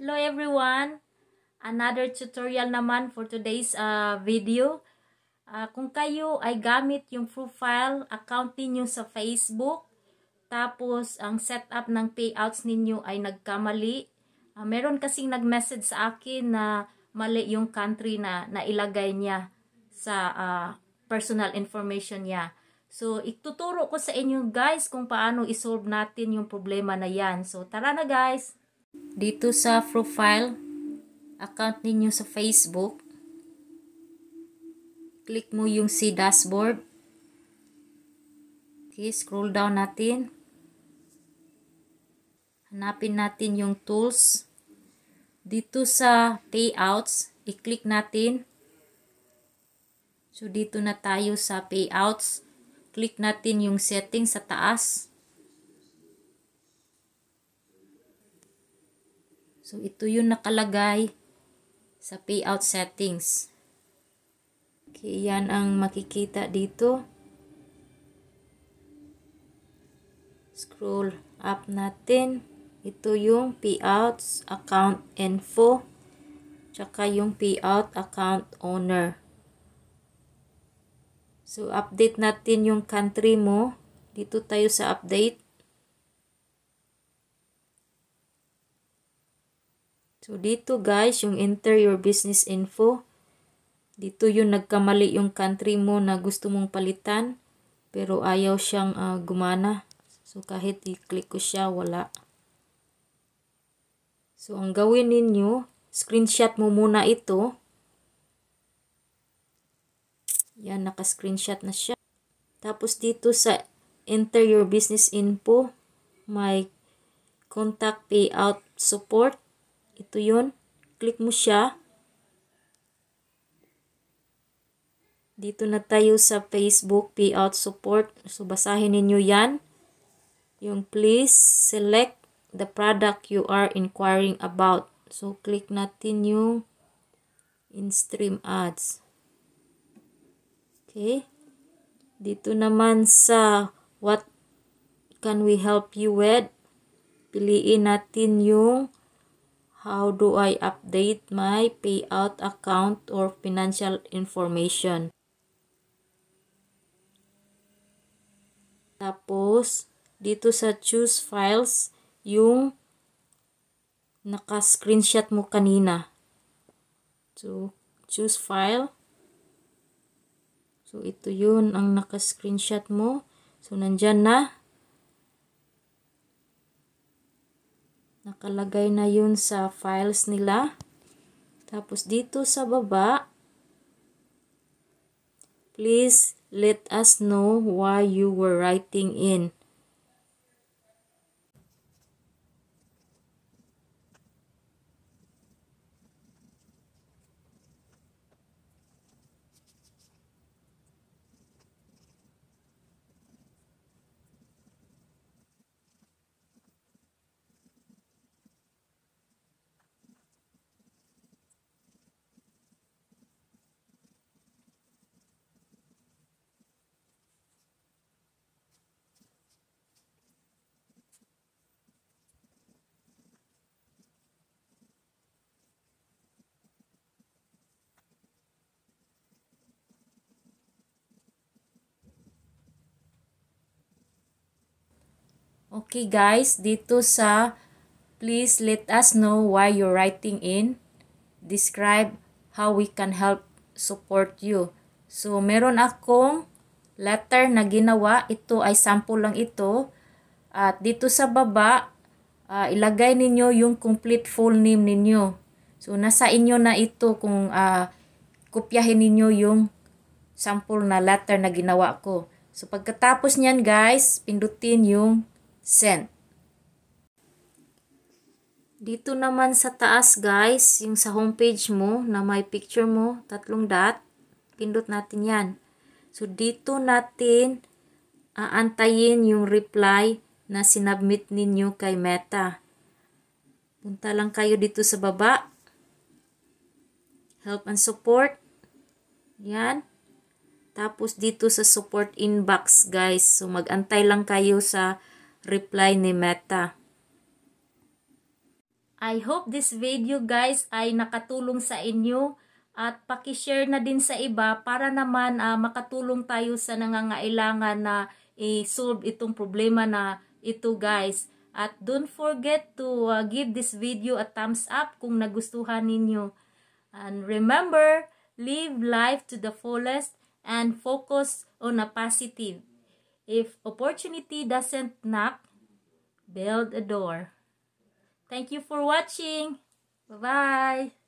Hello everyone! Another tutorial naman for today's uh, video. Uh, kung kayo ay gamit yung profile account ninyo sa Facebook, tapos ang setup ng payouts ninyo ay nagkamali, uh, meron kasing nag-message sa akin na mali yung country na nailagay niya sa uh, personal information niya. So, ituturo ko sa inyo guys kung paano isolve natin yung problema na yan. So, tara na guys! Dito sa profile account ninyo sa Facebook click mo yung si dashboard. Okay scroll down natin. Hanapin natin yung tools. Dito sa payouts i-click natin. So dito na tayo sa payouts. Click natin yung settings sa taas So, ito yung nakalagay sa payout settings. Okay, yan ang makikita dito. Scroll up natin. Ito yung payouts account info. Tsaka yung payout account owner. So, update natin yung country mo. Dito tayo sa update. So, dito guys, yung enter your business info. Dito yung nagkamali yung country mo na gusto mong palitan. Pero ayaw siyang uh, gumana. So, kahit i-click ko siya, wala. So, ang gawin ninyo, screenshot mo muna ito. Yan, naka-screenshot na siya. Tapos dito sa enter your business info, may contact payout support. Ito yun. Click mo siya. Dito na tayo sa Facebook payout support. So, basahin ninyo yan. Yung please select the product you are inquiring about. So, click natin yung in-stream ads. Okay. Dito naman sa what can we help you with? Piliin natin yung How do I update my payout account or financial information? Tapos, dito sa choose files, yung naka-screenshot mo kanina. So, choose file. So, ito yun ang naka-screenshot mo. So, nandyan na. Nakalagay na yun sa files nila. Tapos dito sa baba, please let us know why you were writing in. Okay guys, dito sa please let us know why you're writing in. Describe how we can help support you. So meron akong letter na ginawa. Ito ay sample lang ito. At dito sa baba, uh, ilagay ninyo yung complete full name ninyo. So nasa inyo na ito kung uh, kopyahin ninyo yung sample na letter na ginawa ko. So pagkatapos niyan guys, pindutin yung sent. Dito naman sa taas guys, yung sa homepage mo na may picture mo, tatlong dot, pindot natin yan. So dito natin aantayin yung reply na sinubmit ninyo kay Meta. Punta lang kayo dito sa baba. Help and support. Yan. Tapos dito sa support inbox guys. So magantay lang kayo sa reply ni Meta. I hope this video guys ay nakatulong sa inyo at paki-share na din sa iba para naman uh, makatulong tayo sa nangangailangan na i-solve itong problema na ito guys. At don't forget to uh, give this video a thumbs up kung nagustuhan ninyo. And remember, live life to the fullest and focus on a positive. If opportunity doesn't knock, build a door. Thank you for watching. Bye-bye.